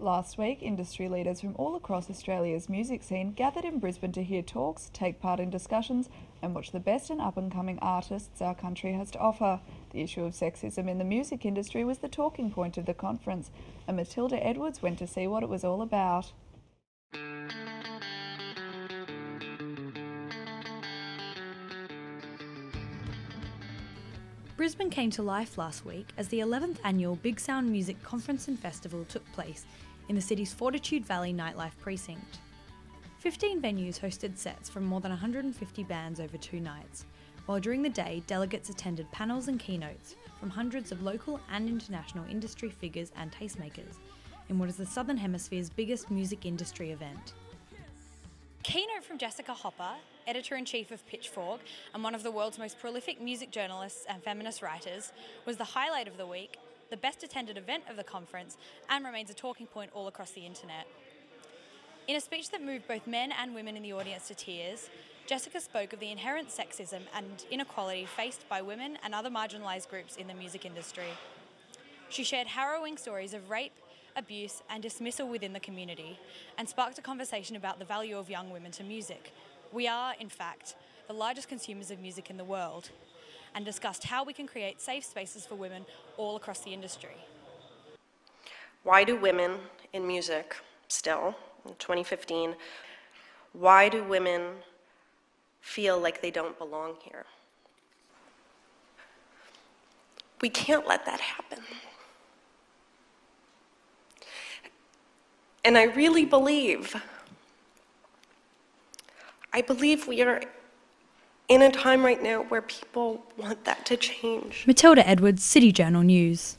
Last week, industry leaders from all across Australia's music scene gathered in Brisbane to hear talks, take part in discussions, and watch the best and up and coming artists our country has to offer. The issue of sexism in the music industry was the talking point of the conference, and Matilda Edwards went to see what it was all about. Brisbane came to life last week as the 11th annual Big Sound Music Conference and Festival took place in the city's Fortitude Valley nightlife precinct. 15 venues hosted sets from more than 150 bands over two nights, while during the day, delegates attended panels and keynotes from hundreds of local and international industry figures and tastemakers in what is the Southern Hemisphere's biggest music industry event. Keynote from Jessica Hopper, editor in chief of Pitchfork and one of the world's most prolific music journalists and feminist writers, was the highlight of the week the best attended event of the conference, and remains a talking point all across the internet. In a speech that moved both men and women in the audience to tears, Jessica spoke of the inherent sexism and inequality faced by women and other marginalised groups in the music industry. She shared harrowing stories of rape, abuse, and dismissal within the community, and sparked a conversation about the value of young women to music. We are, in fact, the largest consumers of music in the world, and discussed how we can create safe spaces for women all across the industry. Why do women in music still, in 2015, why do women feel like they don't belong here? We can't let that happen. And I really believe, I believe we are in a time right now where people want that to change. Matilda Edwards, City Journal News.